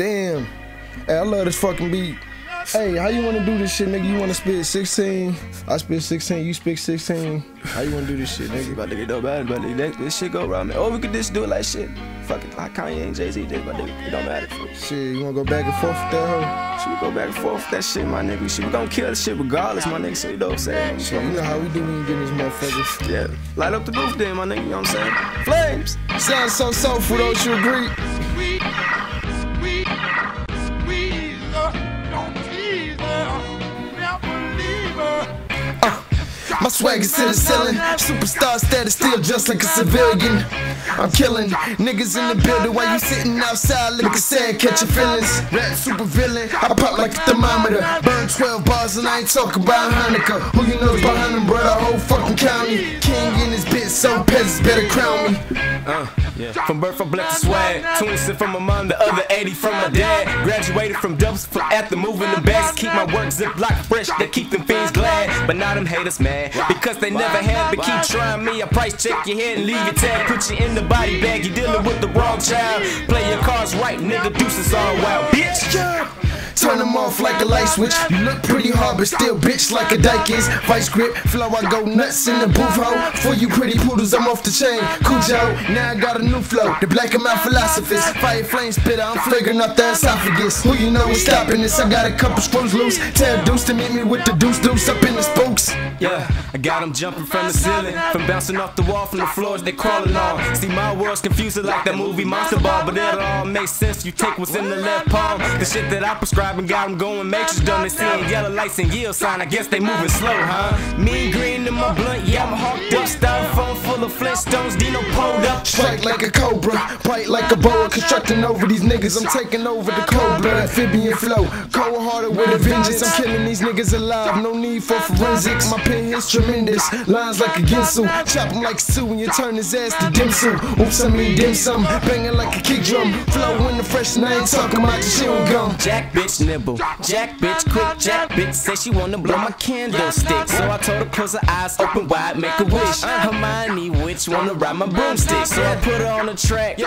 Damn. Hey, I love this fucking beat. Hey, how you wanna do this shit, nigga? You wanna spit 16? I spit 16, you spit 16. How you wanna do this shit, nigga? About to get no bad, but nigga, this shit go around, man. Or oh, we could just do it like shit. Fuck it, like Kanye and Jay Z did, but nigga, it don't matter. Shit, you wanna go back and forth with that hoe? Should we go back and forth with that shit, my nigga? Should we gonna kill this shit regardless, my nigga. So you know what I'm saying? Shit, you know how we do when you get these motherfuckers. Yeah, light up the booth then, my nigga. You know what I'm saying? Flames. Sounds so soulful, don't you agree? My swag is to the ceiling. Superstar status still just like a civilian. I'm killing niggas in the building while you sitting outside looking sad, catching feelings. Rap super villain, I pop like a thermometer. Burn 12 bars and I ain't talking about Hanukkah. Who you know's behind them, bro? The whole fucking county. King in his bitch, so peasants better crown me. Uh, yeah. From birth, I'm blessed to swag. 20 from my mom, the other 80 from my dad. Graduated from dubs for after moving the bags. Keep my work ziplock fresh, that keep them fiends glad. But now them haters mad because they never had. But keep trying me. I price check your head and leave your tag. Put you in the body bag. You dealing with the wrong child. Play your cards right, nigga. Deuces all wild. Turn them off like a light switch. You look pretty hard, but still bitch like a dyke is. Vice grip, flow, I go nuts in the booth hole. For you pretty poodles, I'm off the chain. Cujo, now I got a new flow. The black and out philosophist. Fire flame spitter, I'm flagrant off the esophagus. Who you know is stopping this? I got a couple screws loose. Tell Deuce to meet me with the deuce deuce up in the spokes. Yeah, I got them jumping from the ceiling, from bouncing off the wall, from the floors they crawling on. See, my world's confusing like that movie Monster Ball, but it all makes sense. You take what's in the left palm. The shit that I prescribe and got them going matrix done. They seeing yellow lights and yield sign. I guess they moving slow, huh? Mean green in my blunt, yeah, I'm hawked up. Styrofoam full of Flintstones, Dino pulled up. Strike like a cobra, bite like a boa, constructing over these niggas. I'm taking over the cold blood, amphibian flow. Cold hearted with a vengeance. I'm killing these niggas alive, no need for forensics. My pen hits tremendous, lines like a Ginsu. Chop him like Sue and you turn his ass to dim sum. Oops, I mean dim sum. Banging like a kick drum. Flow in the fresh ain't talking about your chewing gum. Jack bitch nibble, Jack bitch quick, Jack bitch say she wanna blow my candlestick. So I told her close her eyes, open wide, make a wish. Hermione, witch wanna ride my broomstick? So I put her on the track,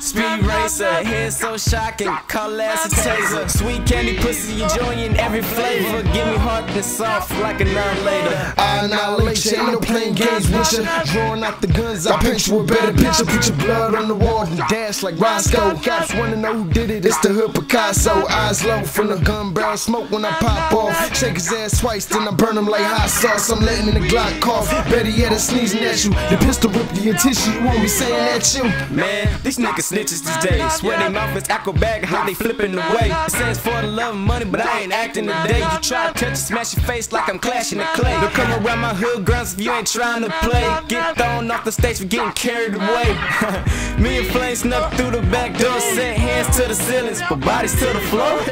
speed racer, head so shocking, call ass a taser. Sweet candy pussy, enjoying every flavor. Give me hard and soft like a nine later. I annihilate you, ain't no playing games with you. Drawing out the guns, I paint you a better picture. Put your blood on the wall and dash like Roscoe. Cops wanna know who did it, it's the hood Picasso. Eyes low from the gun barrel smoke when I pop off. Shake his ass twice, then I burn him like hot sauce. I'm letting in the Glock cough. Better yet, it's sneezing at you. The pistol rip your tissue, you won't be saying that you. Man, these niggas snitches these days. Swear they mouth is acrobatic, how they flipping away. It says for the love of money, but I ain't acting today. You try to touch and smash your face like I'm clashing the clay. Don't come around my hood grounds if you ain't trying to play. Get thrown off the stage for getting carried away. Me and Flame snuck through the back door, set hands to the ceilings, but bodies to the floor.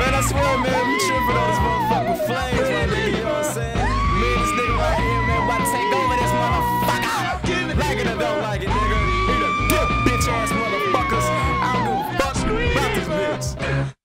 man, I swear, man, we tripping on this motherfucking flames, my nigga. Sports.